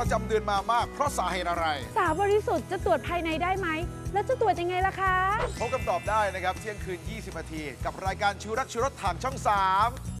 ประจำเดือนมามาก เพราะสาเหตุอะไร สาวบริสุทธิ์จะตรวจภายในได้ไหม แล้วจะตรวจยังไงล่ะคะ พบคำตอบได้นะครับ เที่ยงคืน 20นาที กับรายการชูรักชูรสทางช่อง 3